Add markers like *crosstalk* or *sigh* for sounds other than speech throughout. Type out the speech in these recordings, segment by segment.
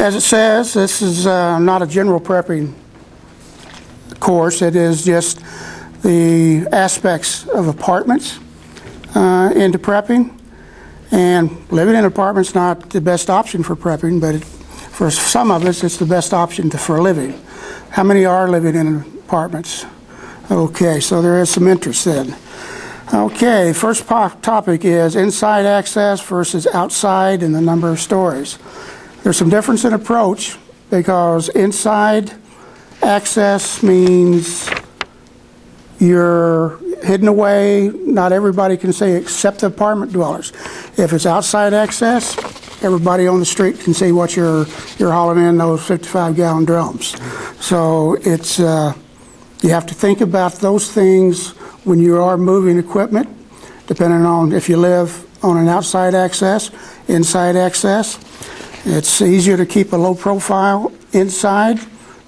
as it says, this is uh, not a general prepping course. It is just the aspects of apartments uh, into prepping. And living in an apartment's not the best option for prepping, but it, for some of us, it's the best option to, for living. How many are living in apartments? Okay, so there is some interest then. Okay, first topic is inside access versus outside and the number of stories. There's some difference in approach because inside access means you're hidden away. Not everybody can see except the apartment dwellers. If it's outside access, everybody on the street can see what you're you're hauling in those 55 gallon drums. So it's uh, you have to think about those things when you are moving equipment, depending on if you live on an outside access, inside access. It's easier to keep a low profile inside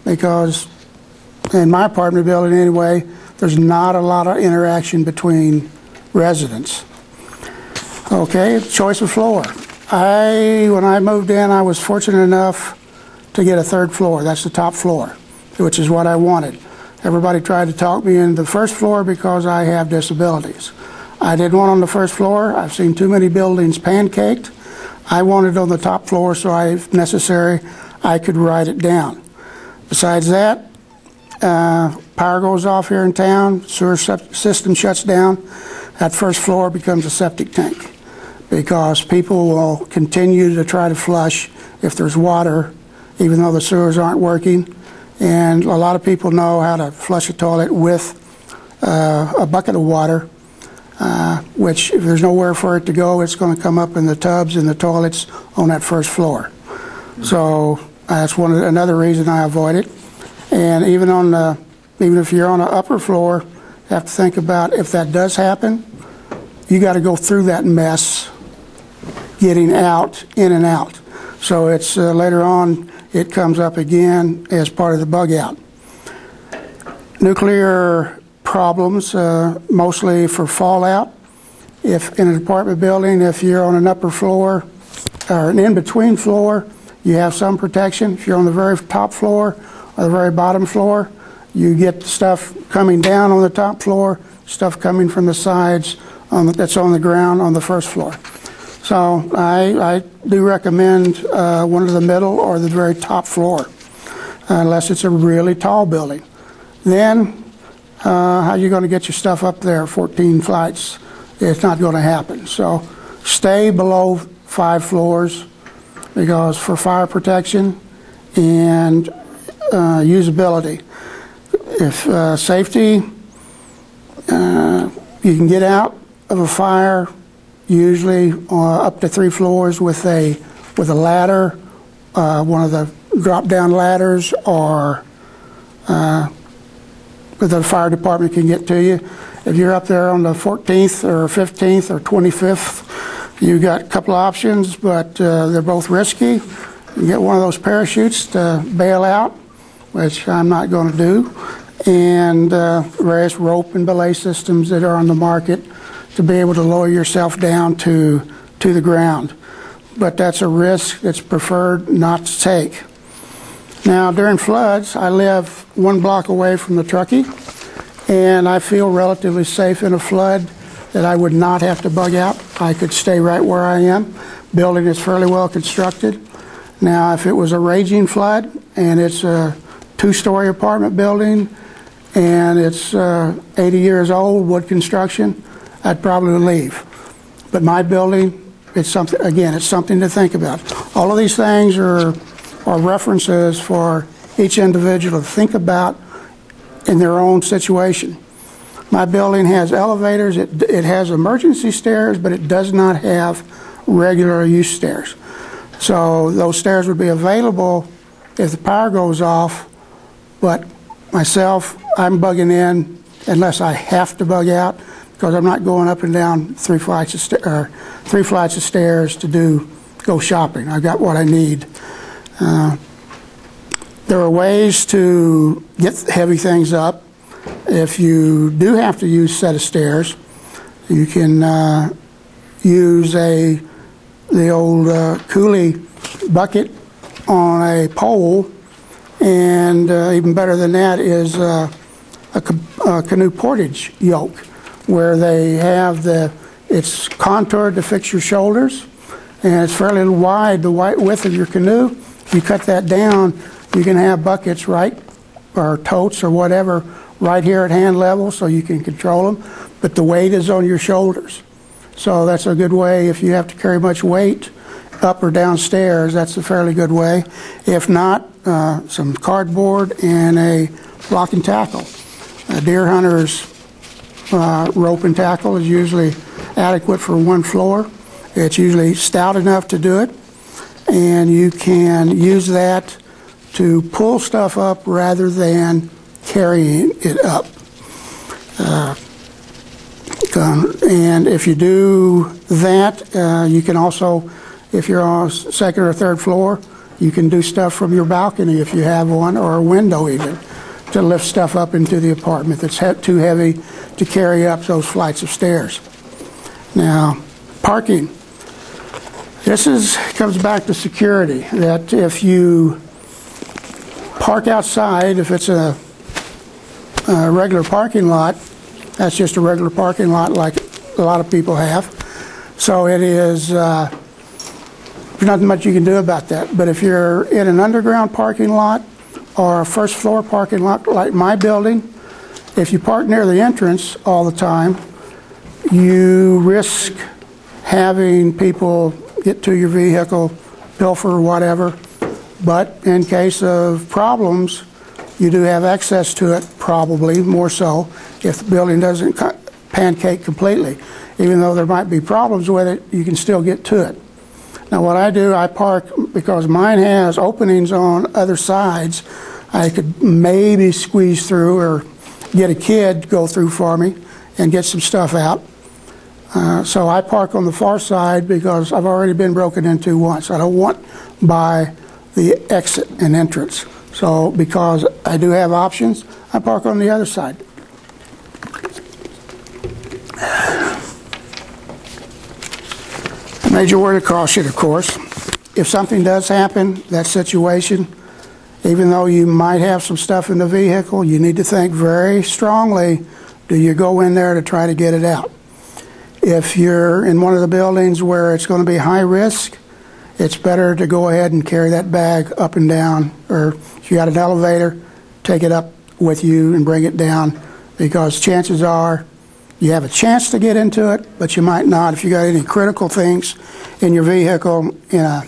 because in my apartment building anyway, there's not a lot of interaction between residents. Okay, choice of floor. I, when I moved in, I was fortunate enough to get a third floor. That's the top floor, which is what I wanted. Everybody tried to talk me into the first floor because I have disabilities. I didn't want on the first floor. I've seen too many buildings pancaked. I wanted on the top floor so I, if necessary, I could write it down. Besides that, uh, power goes off here in town, sewer system shuts down, that first floor becomes a septic tank because people will continue to try to flush if there's water, even though the sewers aren't working. And a lot of people know how to flush a toilet with uh, a bucket of water, uh, which if there's nowhere for it to go, it's going to come up in the tubs and the toilets on that first floor. So that's one another reason I avoid it. And even on the, even if you're on an upper floor, you have to think about if that does happen, you got to go through that mess getting out, in and out. So it's uh, later on, it comes up again as part of the bug out. Nuclear problems, uh, mostly for fallout. If in an apartment building, if you're on an upper floor or an in between floor, you have some protection. If you're on the very top floor or the very bottom floor, you get stuff coming down on the top floor, stuff coming from the sides on the, that's on the ground on the first floor. So I, I do recommend uh, one of the middle or the very top floor, unless it's a really tall building. Then, uh, how are you going to get your stuff up there? 14 flights. It's not going to happen. So stay below five floors because for fire protection and uh, usability. If uh, safety, uh, you can get out of a fire usually uh, up to three floors with a with a ladder, uh, one of the drop down ladders, or the fire department can get to you. If you're up there on the 14th or 15th or 25th, You've got a couple of options, but uh, they're both risky. You get one of those parachutes to bail out, which I'm not going to do, and uh, various rope and belay systems that are on the market to be able to lower yourself down to, to the ground. But that's a risk that's preferred not to take. Now, during floods, I live one block away from the Truckee, and I feel relatively safe in a flood that I would not have to bug out. I could stay right where I am. Building is fairly well constructed. Now, if it was a raging flood and it's a two-story apartment building and it's uh, 80 years old, wood construction, I'd probably leave. But my building, it's something, again, it's something to think about. All of these things are, are references for each individual to think about in their own situation. My building has elevators, it, it has emergency stairs, but it does not have regular use stairs. So those stairs would be available if the power goes off, but myself, I'm bugging in unless I have to bug out because I'm not going up and down three flights of or three flights of stairs to do go shopping. I've got what I need. Uh, there are ways to get heavy things up. If you do have to use set of stairs, you can uh, use a the old uh, coolie bucket on a pole, and uh, even better than that is uh, a a canoe portage yoke, where they have the, it's contoured to fix your shoulders, and it's fairly wide, the wi- width of your canoe. You cut that down, you can have buckets right, or totes or whatever, right here at hand level, so you can control them, but the weight is on your shoulders. So that's a good way, if you have to carry much weight up or downstairs, that's a fairly good way. If not, uh, some cardboard and a block and tackle. A deer hunter's uh, rope and tackle is usually adequate for one floor. It's usually stout enough to do it, and you can use that to pull stuff up rather than carrying it up. Uh, um, And if you do that, uh, you can also, if you're on second or third floor, you can do stuff from your balcony if you have one, or a window even, to lift stuff up into the apartment that's he- too heavy to carry up those flights of stairs. Now, parking. This is, comes back to security, that if you park outside, if it's a, a regular parking lot, that's just a regular parking lot like a lot of people have. So it is, uh, there's nothing much you can do about that. But if you're in an underground parking lot or a first floor parking lot like my building, if you park near the entrance all the time, you risk having people get to your vehicle, pilfer, whatever. But in case of problems, you do have access to it, probably, more so, if the building doesn't pancake completely. Even though there might be problems with it, you can still get to it. Now, what I do, I park, because mine has openings on other sides, I could maybe squeeze through or get a kid to go through for me and get some stuff out. Uh, So I park on the far side because I've already been broken into once. I don't want by the exit and entrance. So because I do have options, I park on the other side. Major word of caution, of course. If something does happen, that situation, even though you might have some stuff in the vehicle, you need to think very strongly, do you go in there to try to get it out? If you're in one of the buildings where it's going to be high risk, it's better to go ahead and carry that bag up and down, or if you got an elevator, take it up with you and bring it down, because chances are you have a chance to get into it, but you might not. If you got any critical things in your vehicle in a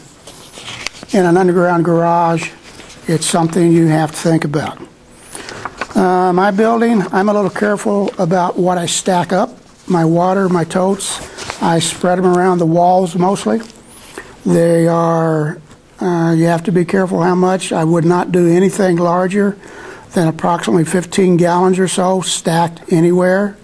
in an underground garage, it's something you have to think about. Uh, my building, I'm a little careful about what I stack up. My water, my totes, I spread them around the walls mostly. They are, uh, you have to be careful how much. I would not do anything larger than approximately 15 gallons or so stacked anywhere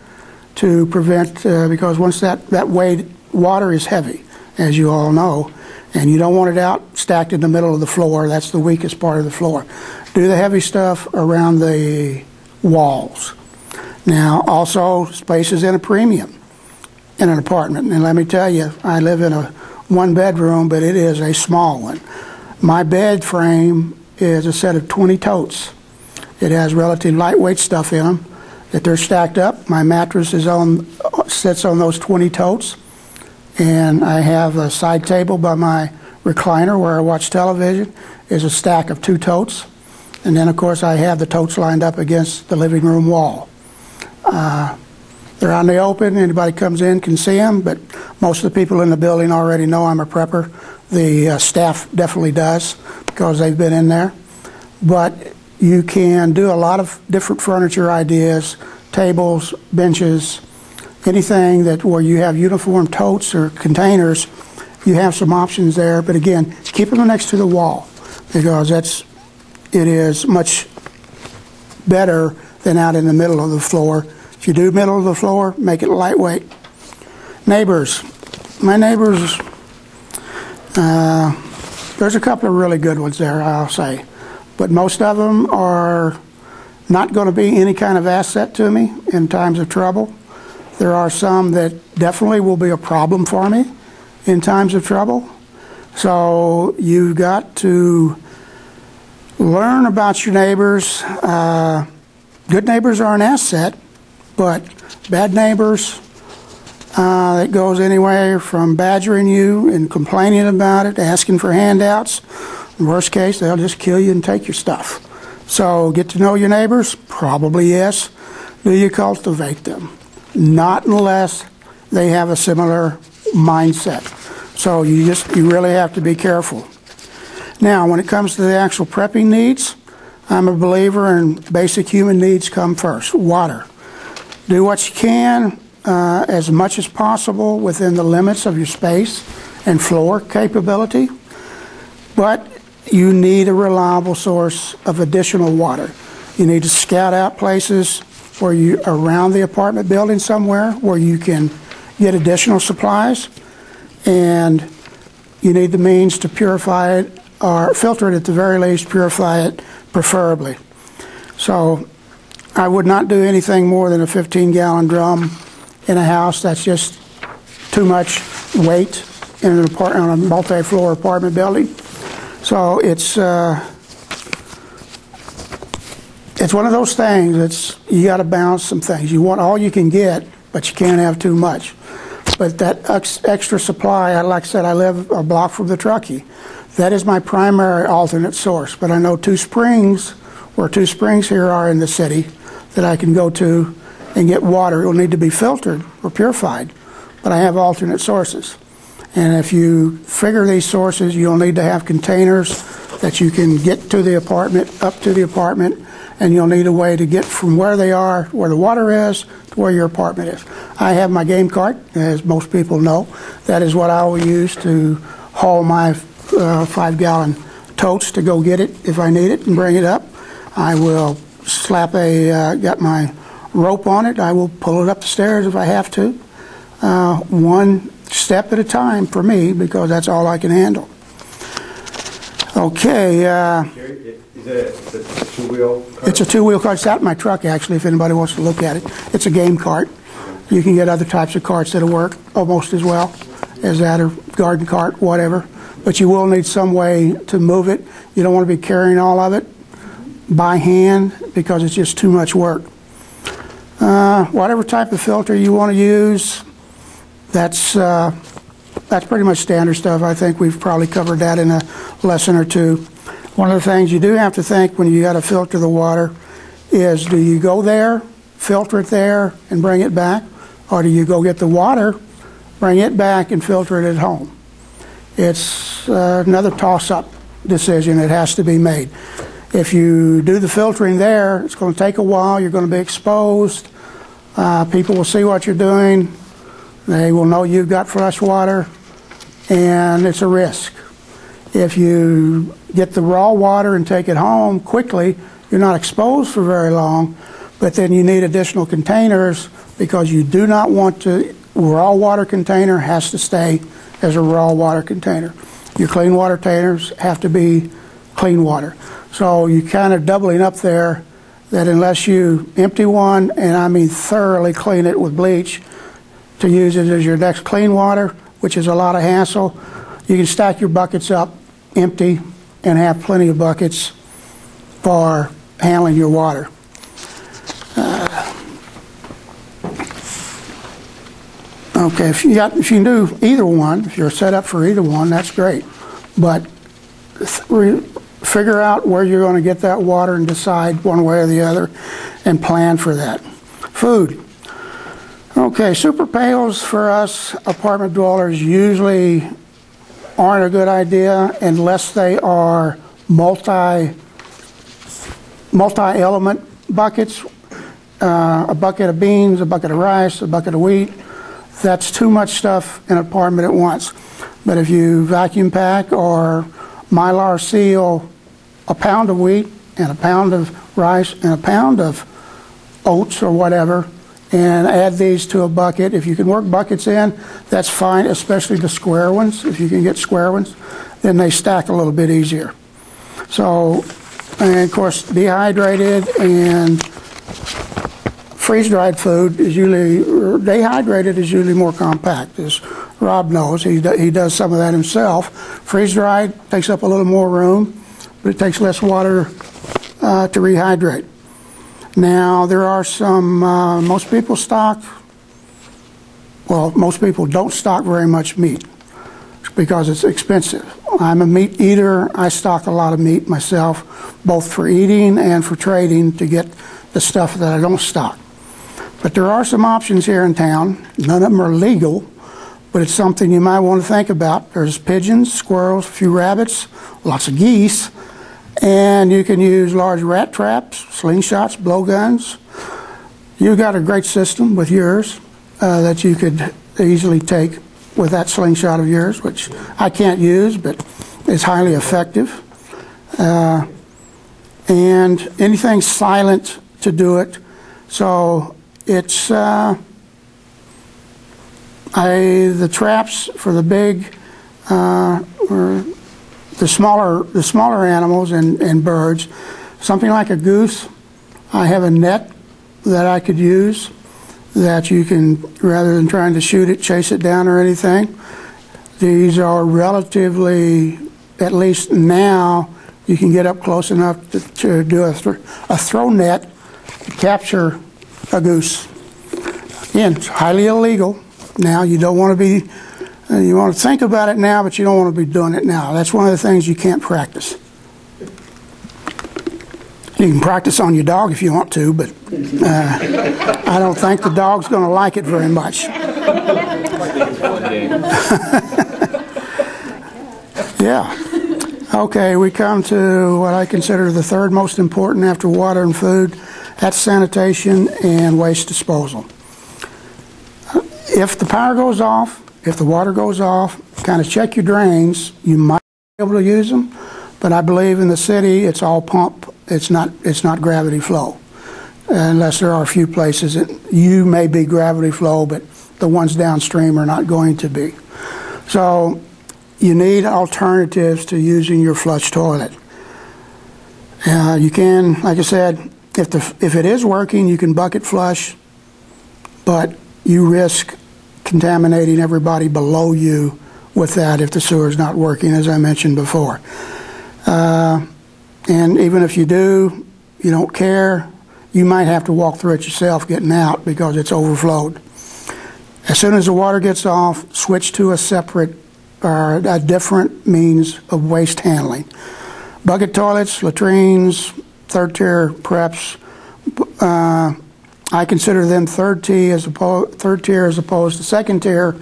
to prevent, uh, because once that, that weight, water is heavy, as you all know, and you don't want it out stacked in the middle of the floor. That's the weakest part of the floor. Do the heavy stuff around the walls. Now, also, space is in a premium in an apartment. And let me tell you, I live in a one bedroom, but it is a small one. My bed frame is a set of 20 totes. It has relatively lightweight stuff in them that they're stacked up. My mattress is on sits on those 20 totes, and I have a side table by my recliner where I watch television. Is a stack of two totes, and then of course I have the totes lined up against the living room wall. Uh, they're on the open. Anybody comes in can see them, but most of the people in the building already know I'm a prepper. The uh, staff definitely does because they've been in there. But you can do a lot of different furniture ideas, tables, benches, anything that where you have uniform totes or containers. You have some options there, but again, keep them next to the wall because that's it is much better than out in the middle of the floor. If you do middle of the floor, make it lightweight. Neighbors, my neighbors, uh, there's a couple of really good ones there, I'll say, but most of them are not going to be any kind of asset to me in times of trouble. There are some that definitely will be a problem for me in times of trouble, So you've got to learn about your neighbors. Uh, good neighbors are an asset, but bad neighbors, uh, it goes anywhere from badgering you and complaining about it, asking for handouts. In worst case, they'll just kill you and take your stuff. So get to know your neighbors? Probably yes. Do you cultivate them? Not unless they have a similar mindset. So you just you really have to be careful. Now, when it comes to the actual prepping needs, I'm a believer in basic human needs come first. Water. Do what you can uh, as much as possible within the limits of your space and floor capability, but you need a reliable source of additional water. You need to scout out places where you around the apartment building somewhere where you can get additional supplies, and you need the means to purify it or filter it at the very least, purify it preferably. So I would not do anything more than a 15 gallon drum in a house. That's just too much weight in an apartment, on a multi-floor apartment building. So it's uh, it's one of those things. It's you got to balance some things. You want all you can get, but you can't have too much. But that ex- extra supply, like I said, I live a block from the Truckee. That is my primary alternate source. But I know two springs, where two springs here are in the city, that I can go to and get water. It will need to be filtered or purified, but I have alternate sources. And if you figure these sources, you'll need to have containers that you can get to the apartment, up to the apartment, and you'll need a way to get from where they are, where the water is, to where your apartment is. I have my game cart, as most people know. That is what I will use to haul my uh, five gallon totes to go get it if I need it and bring it up. I will slap a, uh, got my rope on it. I will pull it up the stairs if I have to. Uh, one step at a time for me because that's all I can handle. Okay, uh, is it a- it's a two-wheel? cart? it's a two-wheel cart. It's out in my truck, actually, if anybody wants to look at it. It's a game cart. You can get other types of carts that'll work almost as well as that, or garden cart, whatever. But you will need some way to move it. You don't want to be carrying all of it by hand because it's just too much work. Uh, Whatever type of filter you want to use, that's, uh, that's pretty much standard stuff. I think we've probably covered that in a lesson or two. One of the things you do have to think when you got to filter the water is do you go there, filter it there, and bring it back? Or do you go get the water, bring it back, and filter it at home? It's uh, another toss-up decision that has to be made. If you do the filtering there, it's going to take a while, you're going to be exposed, uh, people will see what you're doing, they will know you've got fresh water, and it's a risk. If you get the raw water and take it home quickly, you're not exposed for very long, but then you need additional containers because you do not want to, raw water container has to stay as a raw water container. Your clean water containers have to be clean water. So you're kind of doubling up there that unless you empty one, and I mean thoroughly clean it with bleach, to use it as your next clean water, which is a lot of hassle. You can stack your buckets up empty and have plenty of buckets for handling your water. Uh, Okay, if you got, if you do either one, if you're set up for either one, that's great. But figure out where you're going to get that water and decide one way or the other and plan for that. Food. Okay, super pails for us apartment dwellers usually aren't a good idea unless they are multi, multi-element buckets. Uh, a bucket of beans, a bucket of rice, a bucket of wheat. That's too much stuff in an apartment at once. But if you vacuum pack or mylar seal a pound of wheat and a pound of rice and a pound of oats or whatever, and add these to a bucket. If you can work buckets in, that's fine, especially the square ones. If you can get square ones, then they stack a little bit easier. So, and of course, dehydrated and freeze-dried food is usually, dehydrated is usually more compact. Is Rob knows, he, do- he does some of that himself. Freeze dried takes up a little more room, but it takes less water uh, to rehydrate. Now, there are some, uh, most people stock, well, most people don't stock very much meat because it's expensive. I'm a meat eater. I stock a lot of meat myself, both for eating and for trading to get the stuff that I don't stock. But there are some options here in town. None of them are legal, but it's something you might want to think about. There's pigeons, squirrels, a few rabbits, lots of geese, and you can use large rat traps, slingshots, blowguns. You've got a great system with yours uh, that you could easily take with that slingshot of yours, which I can't use, but is highly effective. Uh, and anything silent to do it. So it's uh, I the traps for the big uh, or the smaller the smaller animals and, and birds, something like a goose. I have a net that I could use that you can rather than trying to shoot it, chase it down or anything. These are relatively, at least now, you can get up close enough to, to do a, thr a throw net to capture a goose. Again, it's highly illegal. Now you don't want to be, uh, you want to think about it now, but you don't want to be doing it now. That's one of the things you can't practice. You can practice on your dog if you want to, but uh, I don't think the dog's going to like it very much. *laughs* yeah. Okay, we come to what I consider the third most important after water and food. That's sanitation and waste disposal. If the power goes off, if the water goes off, kind of check your drains. You might be able to use them, but I believe in the city it's all pump. It's not. It's not gravity flow, unless there are a few places that you may be gravity flow, but the ones downstream are not going to be. So you need alternatives to using your flush toilet. Uh, you can, like I said, if the if it is working, you can bucket flush, but you risk contaminating everybody below you with that if the sewer is not working, as I mentioned before. Uh, and even if you do, you don't care, you might have to walk through it yourself getting out because it's overflowed. As soon as the water gets off, switch to a separate or a different means of waste handling. Bucket toilets, latrines, third tier preps. Uh, I consider them third tier as opposed third tier as opposed to second tier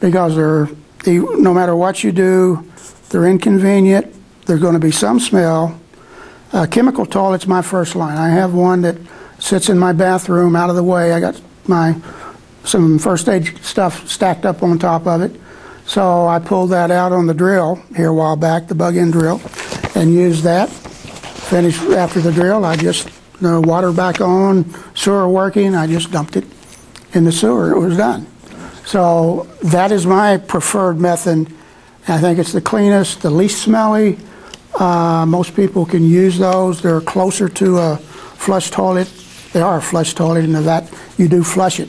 because they're they, no matter what you do, they're inconvenient. There's going to be some smell. Uh, chemical toilet's my first line. I have one that sits in my bathroom out of the way. I got my some first aid stuff stacked up on top of it. So I pulled that out on the drill here a while back, the bug in drill, and used that. Finished after the drill, I just the water back on, sewer working, I just dumped it in the sewer. It was done. So that is my preferred method. I think it's the cleanest, the least smelly. Uh, most people can use those. They're closer to a flush toilet. They are a flush toilet in that you do flush it.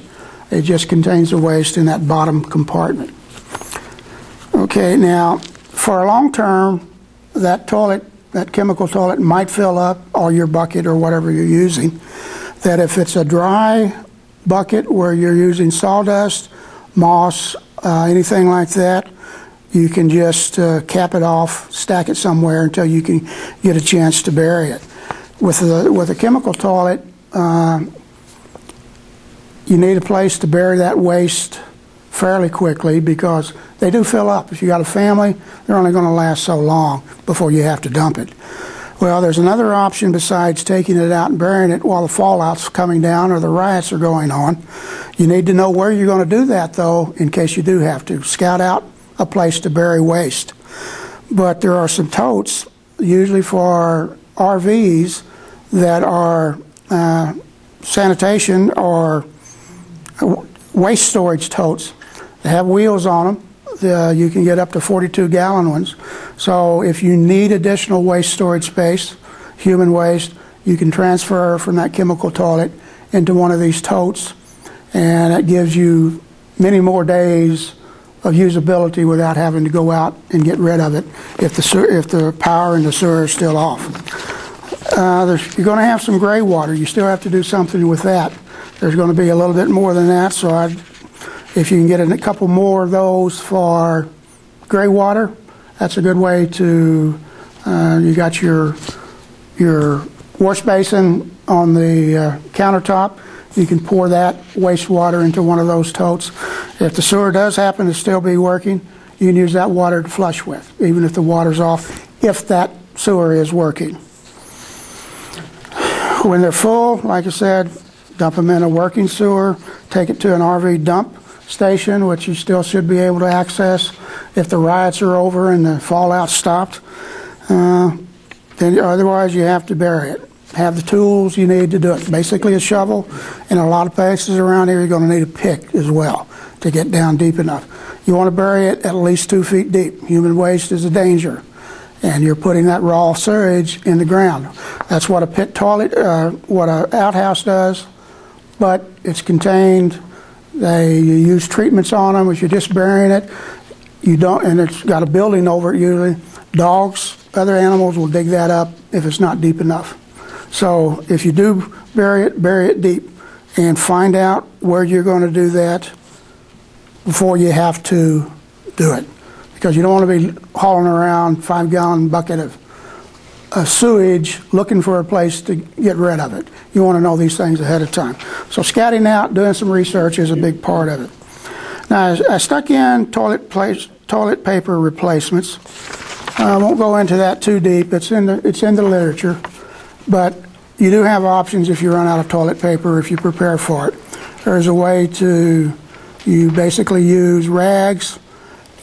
It just contains the waste in that bottom compartment. Okay, now for a long term, that toilet, that chemical toilet might fill up, or your bucket or whatever you're using. That if it's a dry bucket where you're using sawdust, moss, uh, anything like that, you can just uh, cap it off, stack it somewhere until you can get a chance to bury it. With a, with a chemical toilet, uh, you need a place to bury that waste fairly quickly because they do fill up. If you got a family, they're only going to last so long before you have to dump it. Well, there's another option besides taking it out and burying it while the fallout's coming down or the riots are going on. You need to know where you're going to do that, though, in case you do have to. Scout out a place to bury waste. But there are some totes, usually for RVs, that are uh, sanitation or waste storage totes. They have wheels on them. The, you can get up to 42 gallon ones. So if you need additional waste storage space, human waste, you can transfer from that chemical toilet into one of these totes, and it gives you many more days of usability without having to go out and get rid of it if the, if the power in the sewer is still off. Uh, you're going to have some gray water. You still have to do something with that. There's going to be a little bit more than that, so I'd, if you can get a couple more of those for gray water, that's a good way to, uh, you got your, your wash basin on the uh, countertop. You can pour that wastewater into one of those totes. If the sewer does happen to still be working, you can use that water to flush with, even if the water's off, if that sewer is working. When they're full, like I said, dump them in a working sewer, take it to an RV dump station, which you still should be able to access if the riots are over and the fallout stopped. Uh, Then otherwise, you have to bury it. Have the tools you need to do it. Basically a shovel. In a lot of places around here, you're going to need a pick as well to get down deep enough. You want to bury it at least two feet deep. Human waste is a danger and you're putting that raw sewage in the ground. That's what a pit toilet, uh, what an outhouse does, but it's contained. They you use treatments on them. If you're just burying it, you don't, and it's got a building over it usually. Dogs, other animals will dig that up if it's not deep enough. So if you do bury it, bury it deep, and find out where you're going to do that before you have to do it because you don't want to be hauling around five gallon bucket of uh, sewage looking for a place to get rid of it. You want to know these things ahead of time. So scouting out, doing some research is a big part of it. Now, I I stuck in toilet place, toilet paper replacements. I won't go into that too deep. It's in the it's in the literature, but you do have options if you run out of toilet paper if you prepare for it. There's a way to you basically use rags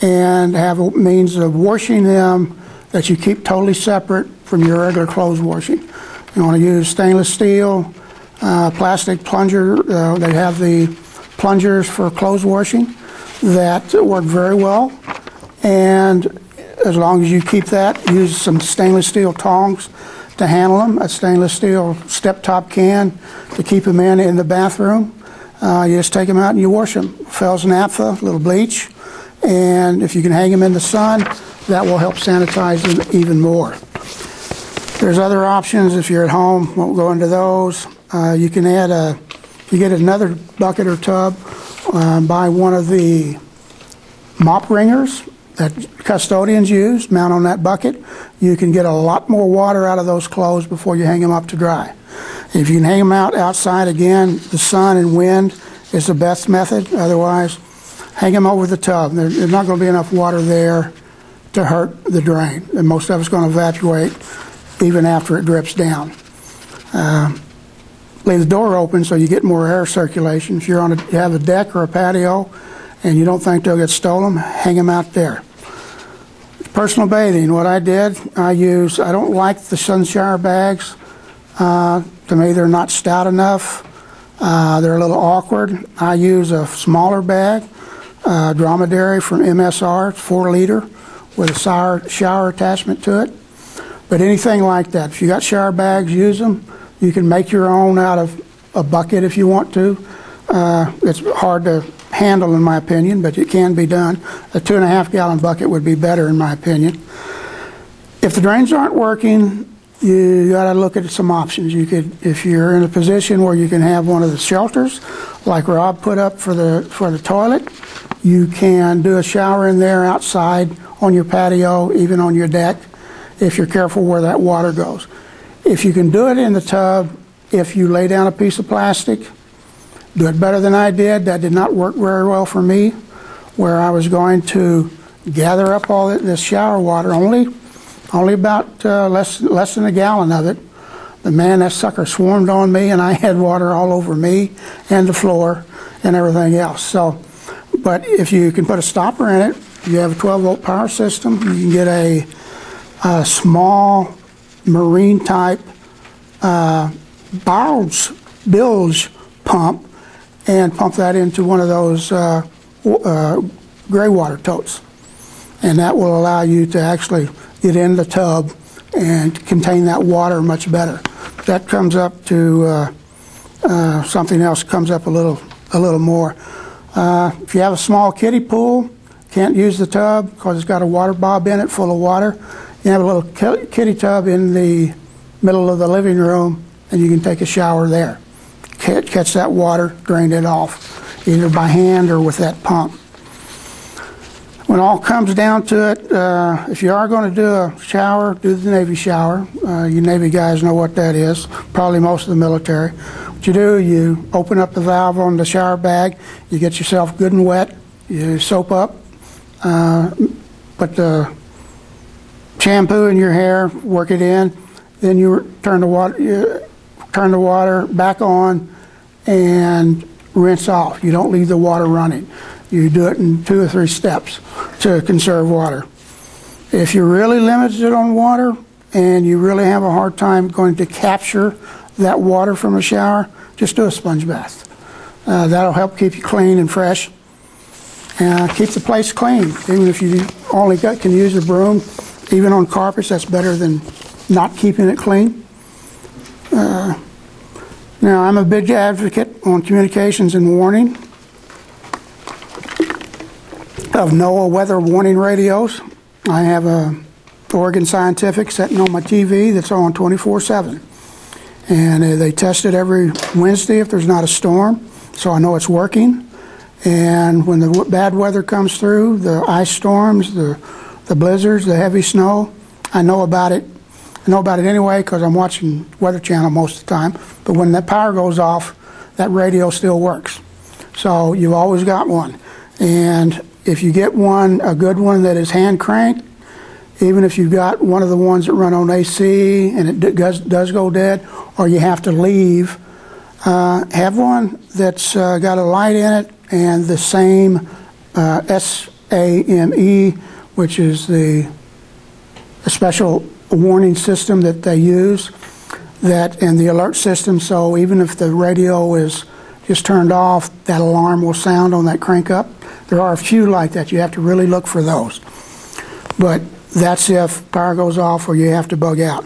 and have a means of washing them that you keep totally separate from your regular clothes washing. You want to use stainless steel, uh, plastic plunger. Uh, they have the plungers for clothes washing that work very well. And as long as you keep that, use some stainless steel tongs to handle them, a stainless steel step top can to keep them in in the bathroom. Uh, you just take them out and you wash them. Fels-Naptha, a little bleach, and if you can hang them in the sun, that will help sanitize them even more. There's other options if you're at home, won't go into those. Uh, you can add a, you get another bucket or tub, uh, buy one of the mop wringers that custodians use, mount on that bucket. You can get a lot more water out of those clothes before you hang them up to dry. If you can hang them out outside again, the sun and wind is the best method. Otherwise, hang them over the tub. There- There's not going to be enough water there to hurt the drain. And most of it's going to evacuate even after it drips down. Uh, leave the door open so you get more air circulation. If you're on a, you have a deck or a patio and you don't think they'll get stolen, hang them out there. Personal bathing, what I did, I use, I don't like the sun shower bags. Uh, to me, they're not stout enough. Uh, they're a little awkward. I use a smaller bag, uh, dromedary from MSR, four liter, with a shower attachment to it. But anything like that, if you got shower bags, use them. You can make your own out of a bucket if you want to. Uh, it's hard to handle, in my opinion, but it can be done. A two and a half gallon bucket would be better, in my opinion. If the drains aren't working, you got to look at some options. You could, if you're in a position where you can have one of the shelters, like Rob put up for the for the toilet, you can do a shower in there outside on your patio, even on your deck, if you're careful where that water goes. If you can do it in the tub, if you lay down a piece of plastic, do it better than I did. That did not work very well for me, where I was going to gather up all this shower water, only only about uh, less less than a gallon of it. The man, that sucker swarmed on me, and I *laughs* had water all over me and the floor and everything else. So, but if you can put a stopper in it, you have a 12 volt power system. You can get a, a small marine type uh, bilge, bilge pump and pump that into one of those uh, uh, gray water totes. And that will allow you to actually get in the tub and contain that water much better. That comes up to uh, uh, something else comes up a little a little more. Uh, if you have a small kiddie pool, can't use the tub because it's got a WaterBOB in it full of water, you have a little ki- kitty tub in the middle of the living room, and you can take a shower there. Ca- Catch that water, drain it off, either by hand or with that pump. When all comes down to it, uh, if you are going to do a shower, do the Navy shower. Uh, You Navy guys know what that is, probably most of the military. What you do, you open up the valve on the shower bag, you get yourself good and wet, you soap up, uh, put the shampoo in your hair, work it in, then you turn the water, you turn the water back on and rinse off. You don't leave the water running. You do it in two or three steps to conserve water. If you're really limited on water and you really have a hard time going to capture that water from a shower, just do a sponge bath. Uh, that'll help keep you clean and fresh. Uh, keep the place clean. Even if you only got, can use a broom, even on carpets, that's better than not keeping it clean. Uh, now, I'm a big advocate on communications and warning of NOAA weather warning radios. I have a Oregon Scientific sitting on my TV that's on 24/7. And uh, they test it every Wednesday if there's not a storm, so I know it's working. And when the bad weather comes through, the ice storms, the, the blizzards, the heavy snow, I know about it. I know about it anyway because I'm watching Weather Channel most of the time. But when that power goes off, that radio still works. So you've always got one. And if you get one, a good one that is hand cranked, even if you've got one of the ones that run on AC and it does, does go dead, or you have to leave, uh, have one that's uh, got a light in it and the same uh, SAME, which is the, special warning system that they use, that and the alert system. So even if the radio is just turned off, that alarm will sound on that crank up. There are a few like that. You have to really look for those. But that's if power goes off or you have to bug out.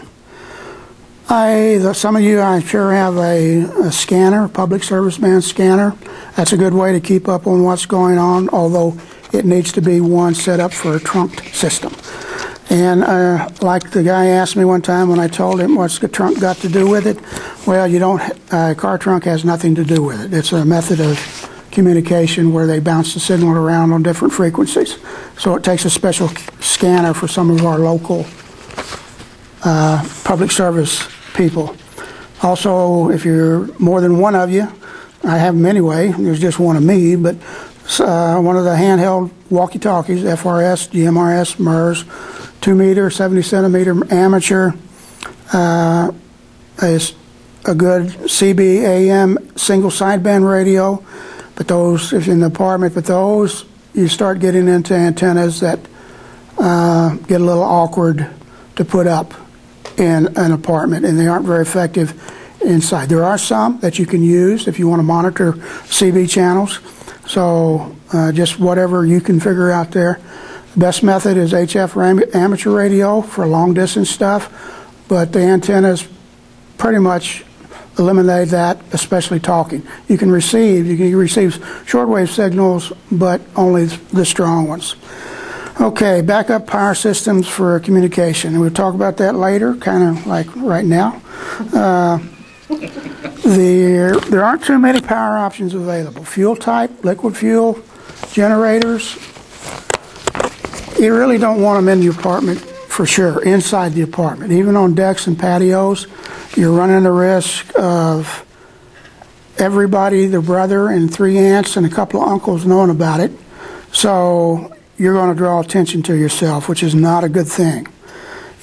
I, the- some of you, I'm sure have a, a scanner, public service man scanner. That's a good way to keep up on what's going on, although it needs to be one set up for a trunked system. And uh, like the guy asked me one time when I told him, what's the trunk got to do with it? Well, you don't, a car trunk has nothing to do with it. It's a method of communication where they bounce the signal around on different frequencies. So it takes a special scanner for some of our local uh, public service people. Also, if you're more than one of you, I have them anyway, there's just one of me, but uh, one of the handheld walkie-talkies, FRS, GMRS, MURS, 2 meter, 70 centimeter amateur, uh, is a good CB AM single sideband radio, but those, if you're in the apartment, but those, you start getting into antennas that uh, get a little awkward to put up in an apartment, and they aren't very effective inside. There are some that you can use if you want to monitor CB channels, so uh, just whatever you can figure out there. The best method is HF amateur radio for long distance stuff, but the antennas pretty much eliminate that, especially talking. You can receive, you can receive shortwave signals, but only the strong ones. Okay, backup power systems for communication. And we'll talk about that later, kind of like right now. Uh, there, there aren't too many power options available. Fuel type, liquid fuel, generators. You really don't want them in the apartment for sure, inside the apartment. Even on decks and patios, you're running the risk of everybody, their brother and three aunts and a couple of uncles knowing about it. So you're going to draw attention to yourself, which is not a good thing.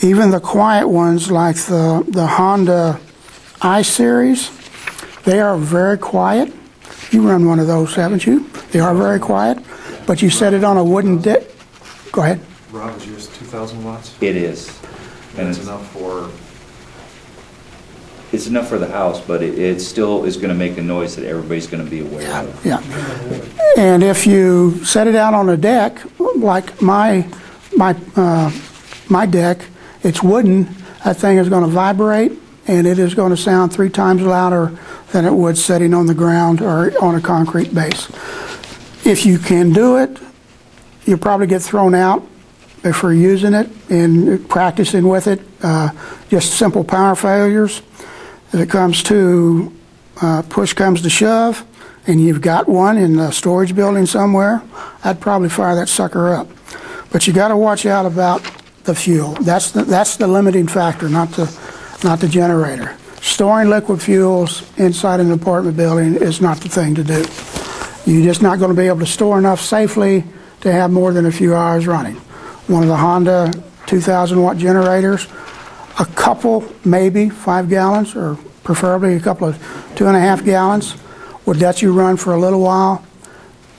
Even the quiet ones like the, the Honda i series, they are very quiet. You run one of those, haven't you? They are very quiet, but you set it on a wooden deck. Go ahead. Rob, is yours 2,000 watts? It is. And That's it's, enough for, it's enough for the house, but it, it still is gonna make a noise that everybody's gonna be aware of. Yeah. And if you set it out on a deck, like my, my, uh, my deck, it's wooden, that thing is going to vibrate and it is going to sound three times louder than it would sitting on the ground or on a concrete base. If you can do it, you'll probably get thrown out we're using it and practicing with it. Uh, Just simple power failures. If it comes to, uh, push comes to shove, and you've got one in the storage building somewhere, I'd probably fire that sucker up. But you got to watch out about the fuel. That's the, that's the limiting factor, not the, not the generator. Storing liquid fuels inside an apartment building is not the thing to do. You're just not going to be able to store enough safely to have more than a few hours running. One of the Honda 2,000 watt generators, a couple, maybe five gallons, or preferably a couple of two and a half gallons, would let you run for a little while.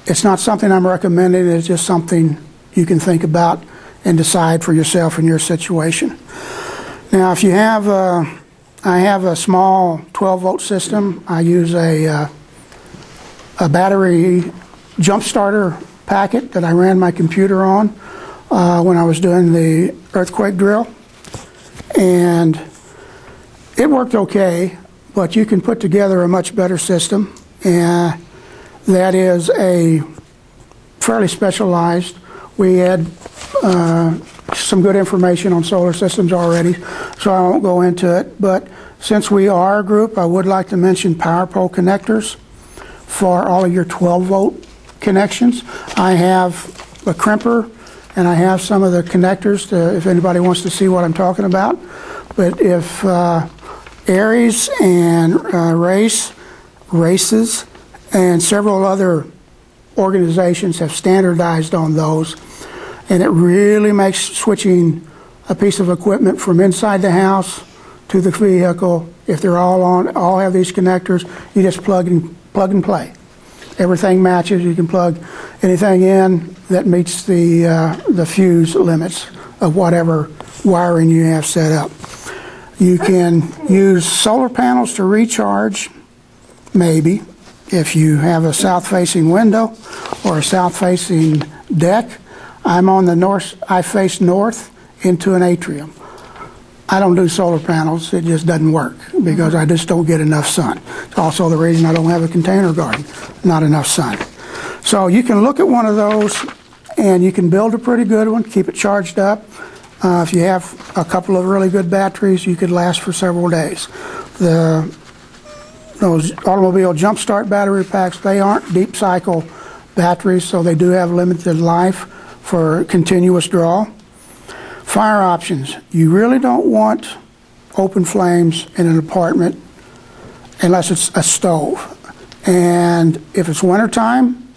It's not something I'm recommending, it's just something you can think about and decide for yourself in your situation. Now, if you have, uh, I have a small 12 volt system. I use a, uh, a battery jump starter packet that I ran my computer on uh, when I was doing the earthquake drill. And it worked okay, but you can put together a much better system. And that is a fairly specialized. We had uh, some good information on solar systems already, so I won't go into it. But since we are a group, I would like to mention power pole connectors for all of your 12 volt connections. I have a crimper and I have some of the connectors to, if anybody wants to see what I'm talking about. But if uh, ARES and uh, Race, RACES, and several other organizations have standardized on those, and it really makes switching a piece of equipment from inside the house to the vehicle. If they're all on, all have these connectors, you just plug and plug and play. Everything matches. You can plug anything in that meets the uh, the fuse limits of whatever wiring you have set up. You can use solar panels to recharge, maybe, if you have a south-facing window or a south-facing deck. I'm on the north, I face north into an atrium. I don't do solar panels, it just doesn't work because I just don't get enough sun. It's also the reason I don't have a container garden, not enough sun. So you can look at one of those and you can build a pretty good one, keep it charged up. Uh, if you have a couple of really good batteries, you could last for several days. The those automobile jump start battery packs, they aren't deep cycle batteries, so they do have limited life for continuous draw. Fire options. You really don't want open flames in an apartment unless it's a stove. And if it's wintertime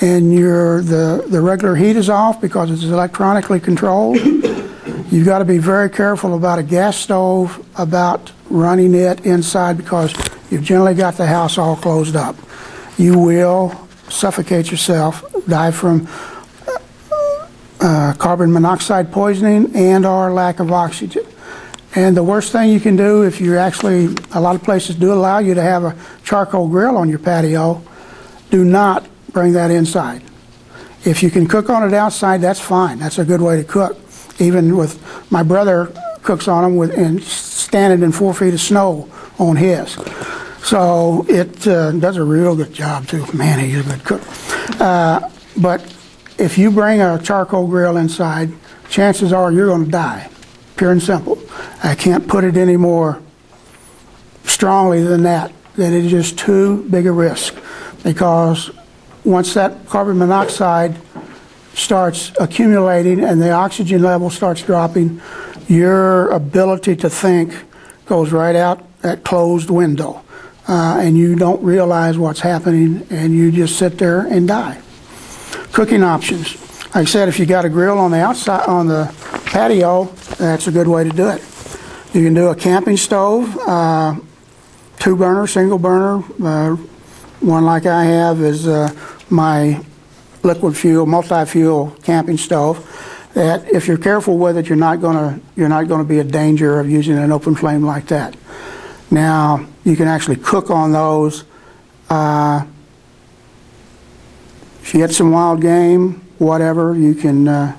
and your the, the regular heat is off because it's electronically controlled, *coughs* you've got to be very careful about a gas stove, about running it inside because you've generally got the house all closed up. You will suffocate yourself, die from uh, carbon monoxide poisoning and or lack of oxygen. And the worst thing you can do if you actually, a lot of places do allow you to have a charcoal grill on your patio, do not bring that inside. If you can cook on it outside, that's fine. That's a good way to cook. Even with, my brother cooks on them with, and standing in four feet of snow on his. So it uh, does a real good job too. Man, he's a good cook. Uh, but if you bring a charcoal grill inside, chances are you're going to die. Pure and simple. I can't put it any more strongly than that. That it is just too big a risk because once that carbon monoxide starts accumulating and the oxygen level starts dropping, your ability to think goes right out that closed window. Uh, and you don't realize what's happening and you just sit there and die. Cooking options. Like I said, if you got a grill on the outside, on the patio, that's a good way to do it. You can do a camping stove, uh, two burner, single burner. Uh, one like I have is uh, my liquid fuel, multi-fuel camping stove. That if you're careful with it, you're not gonna you're not gonna be a danger of using an open flame like that. Now you can actually cook on those. Uh, if you get some wild game, whatever, you can uh,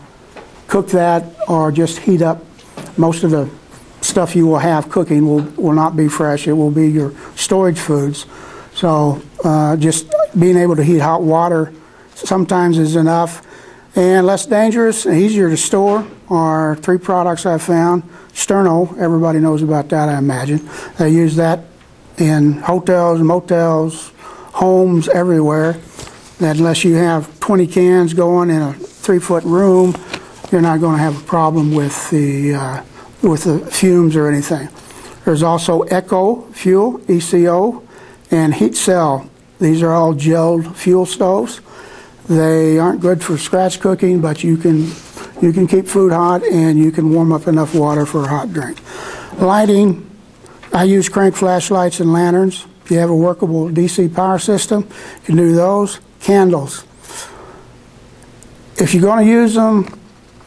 cook that or just heat up. Most of the stuff you will have cooking will, will not be fresh. It will be your storage foods. So uh, just being able to heat hot water sometimes is enough. And less dangerous and easier to store are three products I found. Sterno, everybody knows about that, I imagine. They use that in hotels, motels, homes, everywhere. That unless you have 20 cans going in a three-foot room, you're not going to have a problem with the, uh, with the fumes or anything. There's also Eco Fuel, ECO, and Heat Cell. These are all gelled fuel stoves. They aren't good for scratch cooking, but you can, you can keep food hot and you can warm up enough water for a hot drink. Lighting, I use crank flashlights and lanterns. If you have a workable DC power system, you can do those. Candles. If you're going to use them,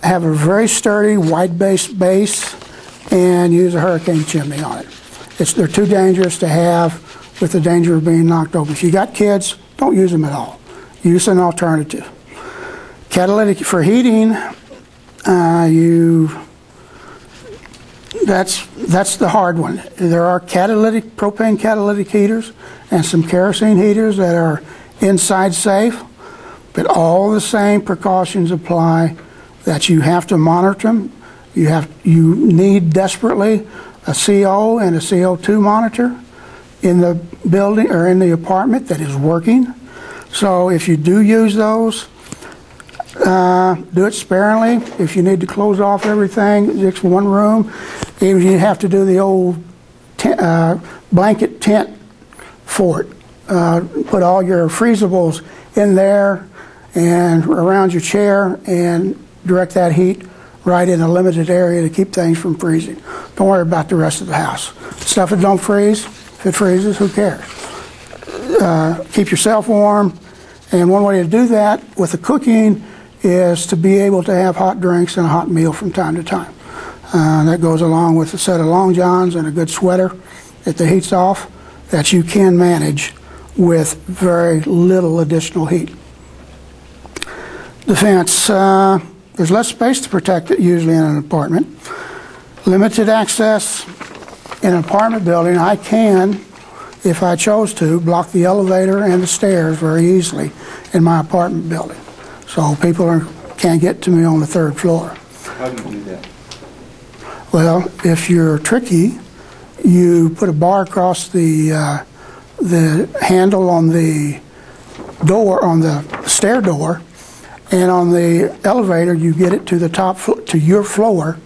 have a very sturdy wide base base and use a hurricane chimney on it. It's, they're too dangerous to have with the danger of being knocked over. If you got kids, don't use them at all. Use an alternative. Catalytic for heating, uh, you that's that's the hard one. There are catalytic propane catalytic heaters and some kerosene heaters that are inside safe, but all the same precautions apply. That you have to monitor them. You have you need desperately a CO and a CO2 monitor in the building or in the apartment that is working. So if you do use those, uh, do it sparingly. If you need to close off everything, just one room. Even if you have to do the old uh, blanket tent fort, uh, put all your freezables in there and around your chair and direct that heat right in a limited area to keep things from freezing. Don't worry about the rest of the house. Stuff that don't freeze, if it freezes, who cares? Uh, keep yourself warm. And one way to do that with the cooking is to be able to have hot drinks and a hot meal from time to time. Uh, that goes along with a set of long johns and a good sweater if the heat's off that you can manage with very little additional heat. Defense, uh, there's less space to protect it usually in an apartment. Limited access in an apartment building, I can, if I chose to, block the elevator and the stairs very easily in my apartment building. So people are, can't get to me on the third floor. How do you do that? Well, if you're tricky, you put a bar across the, uh, the handle on the door, on the stair door, and on the elevator, you get it to the top, to your floor,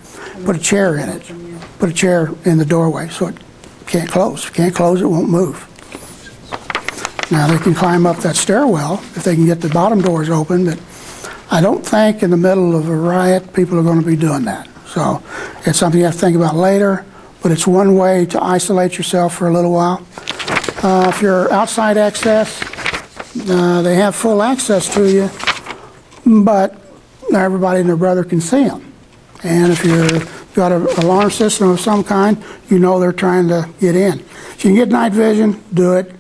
put a chair in it. Put a chair in the doorway, so it can't close. Can't close, it won't move. Now, they can climb up that stairwell if they can get the bottom doors open, but I don't think in the middle of a riot, people are going to be doing that. So it's something you have to think about later, but it's one way to isolate yourself for a little while. Uh, If you're outside access, uh, they have full access to you, but not everybody and their brother can see them. And if you've got an alarm system of some kind, you know they're trying to get in. If you can get night vision, do it,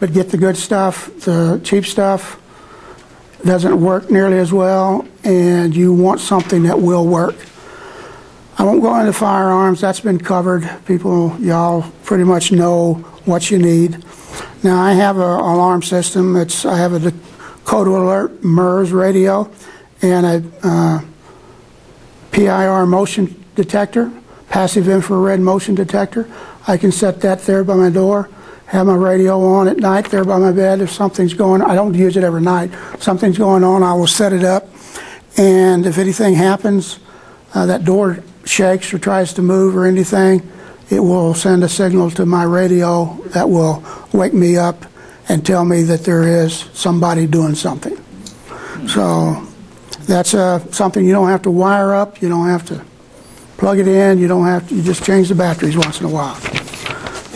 but get the good stuff. The cheap stuff doesn't work nearly as well, and you want something that will work. I won't go into firearms, that's been covered. People, y'all pretty much know what you need. Now, I have an alarm system, it's, I have a Dakota Alert MURS radio and a uh, PIR motion detector, passive infrared motion detector. I can set that there by my door, have my radio on at night there by my bed. If something's going, I don't use it every night. If Something's going on, I will set it up. And if anything happens, uh, that door shakes or tries to move or anything, it will send a signal to my radio that will wake me up and tell me that there is somebody doing something. So that's uh, something you don't have to wire up, you don't have to plug it in, you don't have to, you just change the batteries once in a while.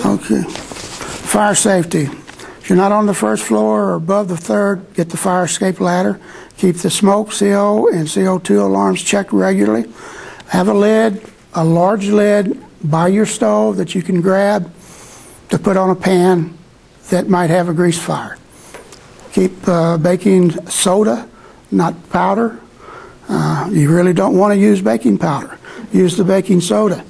Okay. Fire safety. If you're not on the first floor or above the third, get the fire escape ladder. Keep the smoke, CO, and CO2 alarms checked regularly. Have a lid, a large lid by your stove that you can grab to put on a pan that might have a grease fire. Keep uh, baking soda, not powder. Uh, you really don't want to use baking powder. Use the baking soda.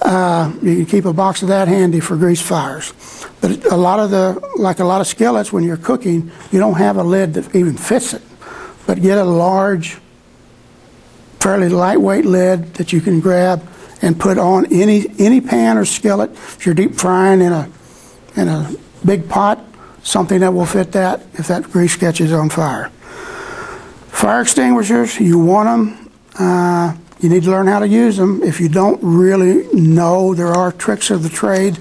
Uh, you can keep a box of that handy for grease fires. But a lot of the, like a lot of skillets, when you're cooking, you don't have a lid that even fits it. But get a large fairly lightweight lid that you can grab and put on any, any pan or skillet. If you're deep frying in a, in a big pot, something that will fit that if that grease catches on fire. Fire extinguishers, you want them. Uh, you need to learn how to use them. If you don't really know, there are tricks of the trade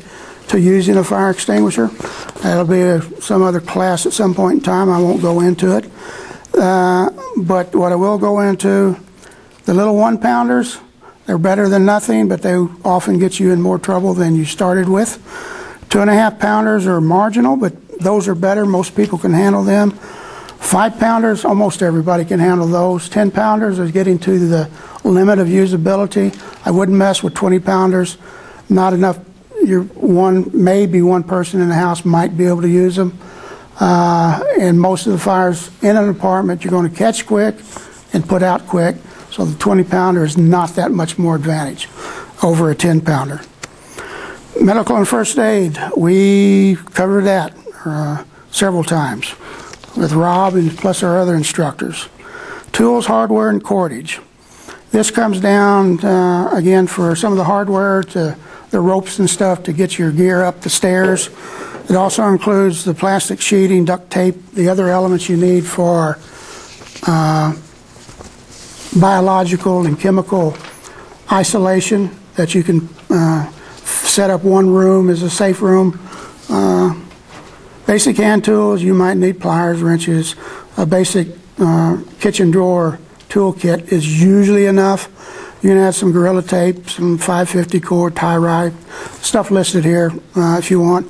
to using a fire extinguisher. That'll be a, some other class at some point in time. I won't go into it. Uh, but what I will go into, the little one pounders, they're better than nothing, but they often get you in more trouble than you started with. Two and a half pounders are marginal, but those are better. Most people can handle them. Five pounders, almost everybody can handle those. 10 pounders is getting to the limit of usability. I wouldn't mess with 20 pounders. Not enough, one, maybe one person in the house might be able to use them. Uh, and most of the fires in an apartment, you're going to catch quick and put out quick. So the 20 pounder is not that much more advantage over a 10 pounder. Medical and first aid, we covered that uh, several times with Rob and plus our other instructors. Tools, hardware, and cordage. This comes down, uh, again, for some of the hardware, to the ropes and stuff to get your gear up the stairs. It also includes the plastic sheeting, duct tape, the other elements you need for uh, biological and chemical isolation that you can uh, set up one room as a safe room. Uh, Basic hand tools, you might need pliers, wrenches. A basic uh, kitchen drawer toolkit is usually enough. You can add some Gorilla Tape, some 550 cord, tie ride, stuff listed here uh, if you want.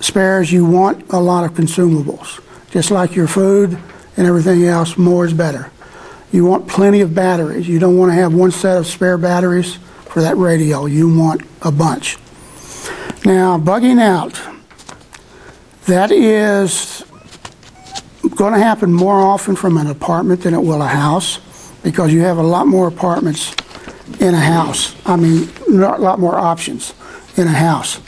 Spares, you want a lot of consumables. Just like your food and everything else, more is better. You want plenty of batteries. You don't want to have one set of spare batteries for that radio. You want a bunch. Now, bugging out. That is going to happen more often from an apartment than it will a house because you have a lot more apartments in a house. I mean, a lot more options in a house.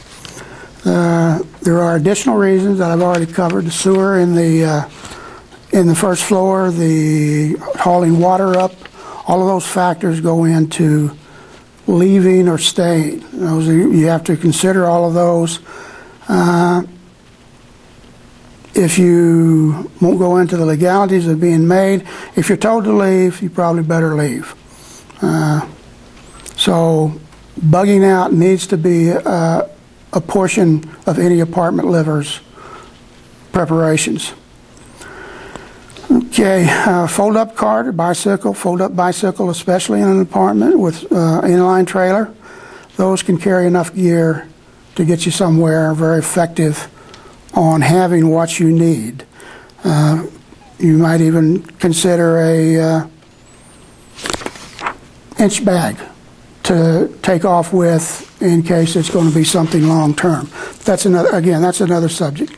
Uh, there are additional reasons that I've already covered: the sewer and the uh, in the first floor, the hauling water up. All of those factors go into leaving or staying. Those you have to consider all of those. Uh, if you won't go into the legalities of being made, if you're told to leave, you probably better leave. Uh, so, bugging out needs to be uh, a portion of any apartment liver's preparations. Okay, uh, fold-up cart or bicycle, fold-up bicycle, especially in an apartment with uh, inline trailer. Those can carry enough gear to get you somewhere. Very effective on having what you need. Uh, you might even consider a uh, INCH bag to take off with in case it's going to be something long term. That's another again, that's another subject.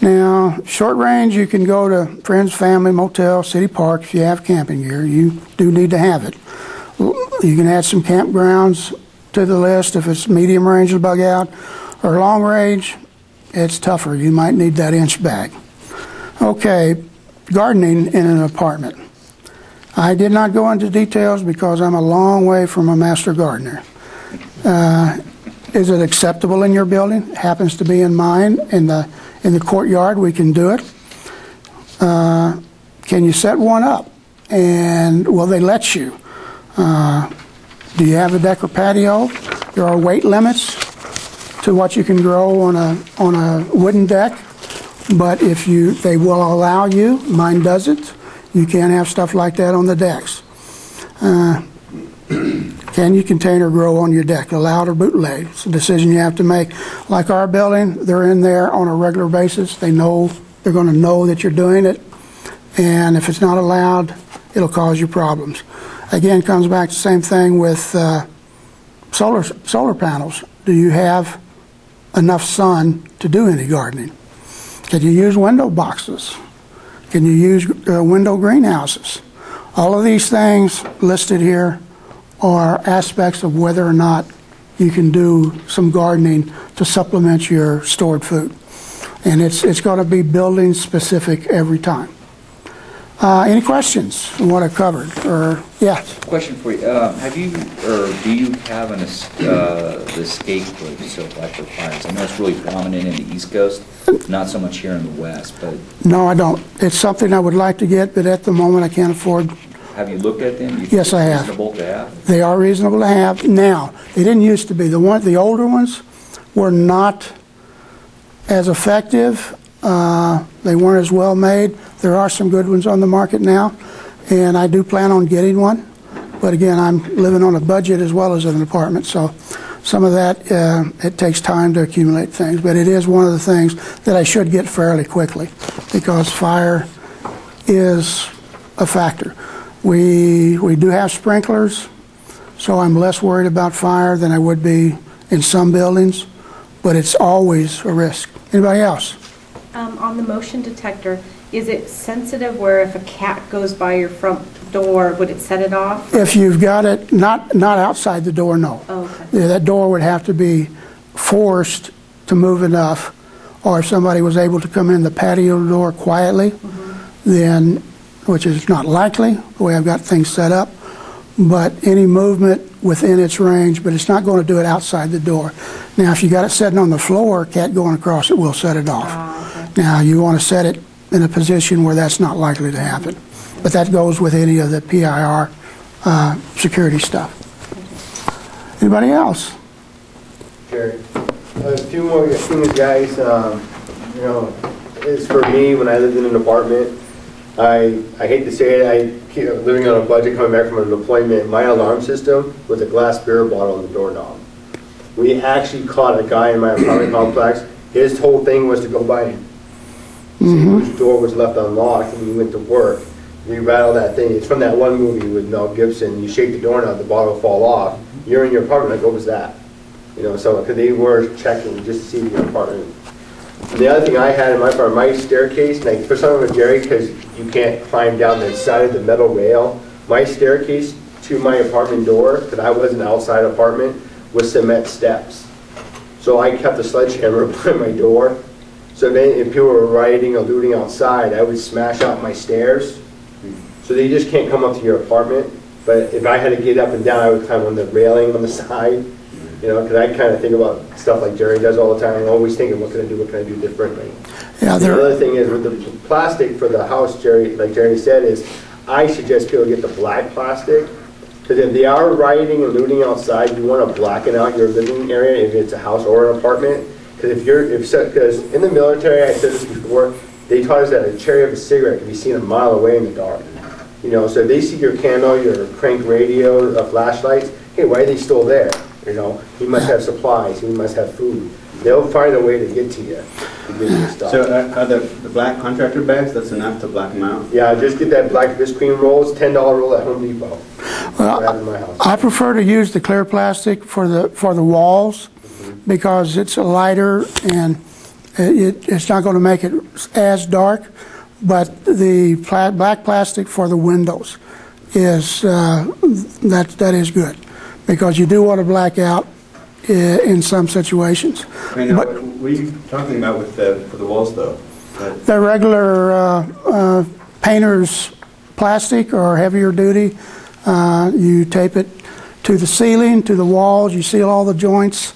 Now, short range, you can go to friends, family, motel, city park if you have camping gear. You do need to have it. You can add some campgrounds to the list if it's medium range bug out, or long range. It's tougher. You might need that INCH bag. Okay, gardening in an apartment. I did not go into details because I'm a long way from a master gardener. Uh, is it acceptable in your building? Happens to be in mine. In the in the courtyard, we can do it. Uh, can you set one up? And will they let you? Uh, do you have a deck or patio? There are weight limits to what you can grow on a on a wooden deck. But if you they will allow you, mine doesn't. You can't have stuff like that on the decks. Uh, can you contain or grow on your deck, allowed or bootleg? It's a decision you have to make. Like our building, they're in there on a regular basis. They know, they're going to know that you're doing it. And if it's not allowed, it'll cause you problems. Again, comes back to the same thing with uh, solar, solar panels. Do you have enough sun to do any gardening? Can you use window boxes? Can you use uh, window greenhouses? All of these things listed here are aspects of whether or not you can do some gardening to supplement your stored food. And it's, it's going to be building specific every time. Uh, Any questions on what I've covered, or, yes? Question for you, um, have you, or do you have an, uh, the escape route, so like for fires? I know it's really prominent in the East Coast, not so much here in the West, but No, I don't. It's something I would like to get, but at the moment, I can't afford. Have you looked at them? You Yes, I have. Reasonable to have? They are reasonable to have. Now, they didn't used to be. The one, the older ones were not as effective. Uh, They weren't as well made. There are some good ones on the market now, and I do plan on getting one. But again, I'm living on a budget as well as an apartment, so some of that, uh, it takes time to accumulate things. But it is one of the things that I should get fairly quickly, because fire is a factor. We, we do have sprinklers, so I'm less worried about fire than I would be in some buildings, but it's always a risk. Anybody else? Um, On the motion detector, is it sensitive where if a cat goes by your front door, would it set it off? If you've got it, not, not outside the door, no. Oh, okay. Yeah, That door would have to be forced to move enough, or if somebody was able to come in the patio door quietly, then, which is not likely, the way I've got things set up, but any movement within its range, but it's not going to do it outside the door. Now, if you got it sitting on the floor, cat going across it will set it off. Ah, Now, you want to set it in a position where that's not likely to happen. But that goes with any of the PIR uh, security stuff. Anybody else? Jerry, a few more things, guys, um, you know, it's for me, when I lived in an apartment, I, I hate to say it, I keep living on a budget coming back from an deployment, my alarm system was a glass beer bottle on the doorknob. We actually caught a guy in my apartment complex, his whole thing was to go by and see mm-hmm. which door was left unlocked when he went to work. We rattled that thing, it's from that one movie with Mel Gibson, you shake the doorknob, the bottle fall off, you're in your apartment, like, what was that? You know, so, because they were checking just to see your apartment. The other thing I had in my apartment, my staircase, like, for some of it, Jerry, because you can't climb down the side of the metal rail, my staircase to my apartment door, because I was an outside apartment, was cement steps. So I kept a sledgehammer *laughs* by my door, so then if people were rioting or looting outside, I would smash out my stairs. So they just can't come up to your apartment, but if I had to get up and down, I would climb on the railing on the *laughs* side, you know, because I kind of think about stuff like Jerry does all the time, I'm always thinking, what can I do, what can I do differently? Yeah, The other thing is with the plastic for the house, Jerry, like Jerry said, is I suggest people get the black plastic. Because if they are rioting and looting outside, you want to blacken out your living area if it's a house or an apartment. Because if you're, if, because in the military, I said this before, they taught us that a cherry of a cigarette can be seen a mile away in the dark. You know, so if they see your candle, your crank radio, uh, flashlights, hey, why are they still there? You know, he must have supplies, he must have food. They'll find a way to get to you, to stuff. So uh, are the, the black contractor bags, that's enough to black them out? Yeah, just get that black Visqueen roll, it's ten dollar roll at Home Depot. Well, I have in my house. I prefer to use the clear plastic for the, for the walls because it's lighter and it, it's not going to make it as dark. But the pla- black plastic for the windows is, uh, that, that is good. Because you do want to black out i- in some situations. I know, But- what are you talking about with the, for the walls though? The regular uh, uh, painter's plastic or heavier duty, uh, you tape it to the ceiling, to the walls, you seal all the joints,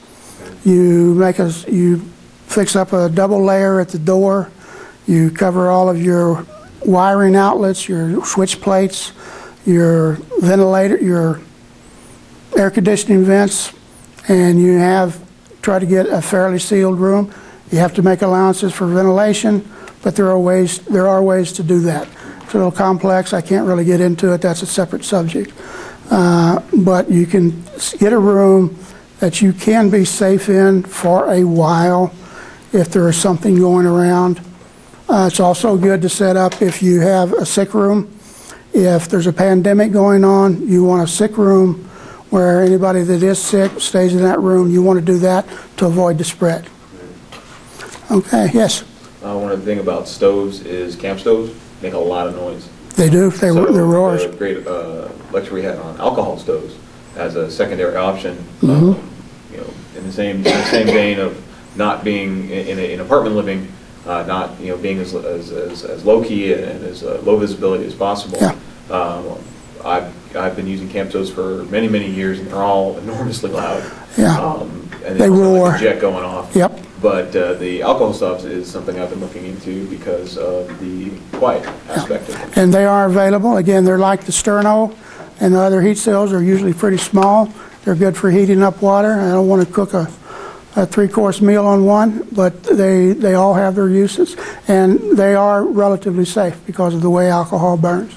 you make a, you fix up a double layer at the door, you cover all of your wiring outlets, your switch plates, your ventilator, your air conditioning vents, and you have, try to get a fairly sealed room. You have to make allowances for ventilation, but there are ways, there are ways to do that. It's a little complex, I can't really get into it, that's a separate subject. Uh, But you can get a room that you can be safe in for a while if there is something going around. Uh, It's also good to set up if you have a sick room. If there's a pandemic going on, you want a sick room where anybody that is sick stays in that room. You want to do that to avoid the spread. Okay, yes, Uh, one of the thing about stoves is camp stoves make a lot of noise. they do. They So they're roars. the Great uh, lecture we had on alcohol stoves as a secondary option, Mm-hmm. um, you know, in the same, in the same vein of not being in, in a- in apartment living, uh, not, you know, being as, as, as as low-key and as uh, low visibility as possible. Yeah. Um, I've, I've been using camp stoves for many, many years, and they're all enormously loud. Yeah. Um, And They roar. like a jet going off. Yep. But uh, the alcohol stoves is something I've been looking into because of the quiet aspect of it. And they are available. Again, they're like the Sterno and the other heat cells are usually pretty small. They're good for heating up water. I don't want to cook a, a three-course meal on one, but they, they all have their uses. And they are relatively safe because of the way alcohol burns.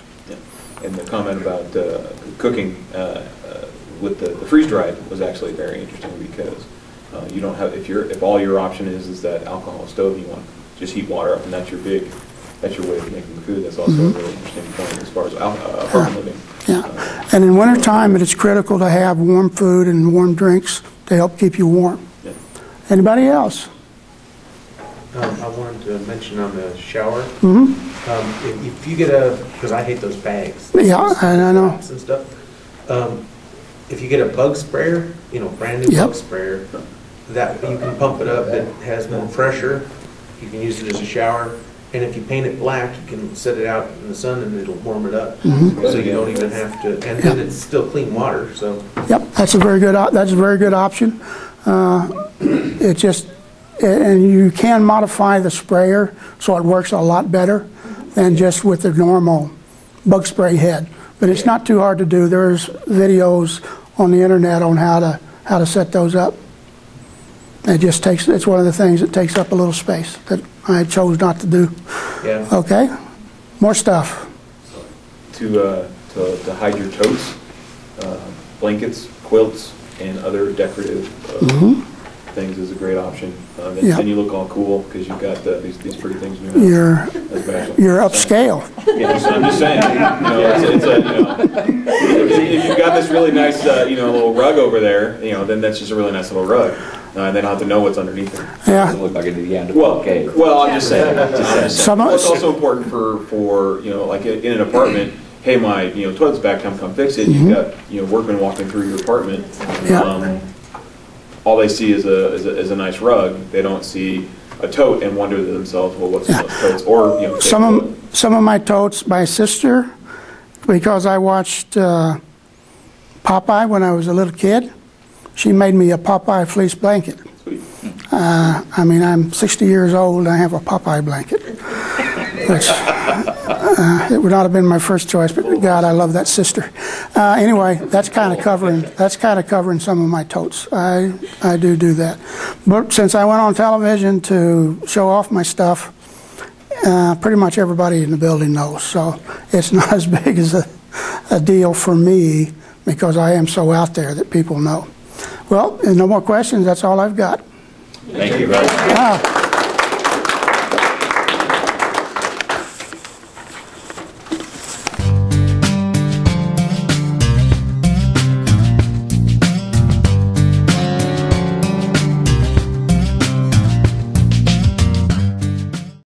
And the comment about uh, cooking uh, uh, with the the freeze-dried was actually very interesting because uh, you don't have, if you're, if all your option is, is that alcohol stove, you want to just heat water up and that's your big, that's your way of making food, that's also a really interesting point as far as al- uh, apartment living. Yeah. And in wintertime, it is critical to have warm food and warm drinks to help keep you warm. yeah. Anybody else? Um, I wanted to mention on the shower. Um, if if you get a, because I hate those bags. Yeah, and I know. And stuff. Um, If you get a bug sprayer, you know, brand new Yep. bug sprayer, that, you can pump it up, it has more pressure, you can use it as a shower. And if you paint it black, you can set it out in the sun and it'll warm it up. Mm-hmm. So you don't even have to, and then it's still clean water, so. Yep, that's a very good, op- that's a very good option. Uh, *clears throat* It just, and you can modify the sprayer so it works a lot better than just with the normal bug spray head. But it's not too hard to do. There's videos on the internet on how to, how to set those up. It just takes, it's one of the things that takes up a little space that I chose not to do. Yeah. Okay? More stuff. To, uh, to to hide your totes, uh, blankets, quilts, and other decorative uh, things is a great option. Then Mm-hmm. Yeah. then you look all cool because you've got uh, these these pretty things in your house. You're, That's bad. you're upscale. Yeah, so I'm just saying, you know, it's, it's a, you know, if you've got this really nice, uh, you know, little rug over there, you know, then that's just a really nice little rug. Uh, and they don't have to know what's underneath it. Yeah. Doesn't look like a Neanderthal Well, cave. well, I'm just saying, just I'm just saying. Some- Well, it's also important for, for, you know, like in an apartment, hey, my, you know, toilet's back, come, come fix it. You've got, you know, workmen walking through your apartment. Mm-hmm. Yeah. Um, All they see is a, is a, is a nice rug. They don't see a tote and wonder to themselves, well, what's those totes? Or, you know. Some of, some of my totes, my sister, because I watched uh, Popeye when I was a little kid, she made me a Popeye fleece blanket. Uh, I mean, I'm 60 years old and I have a Popeye blanket, which uh, it would not have been my first choice, but God, I love that sister. Uh, anyway, that's kind of covering that's kind of covering some of my totes. I I do do that, but since I went on television to show off my stuff, uh, pretty much everybody in the building knows. So it's *laughs* not as big as a, a deal for me because I am so out there that people know. Well, no more questions. That's all I've got. Thank you very much. Ah,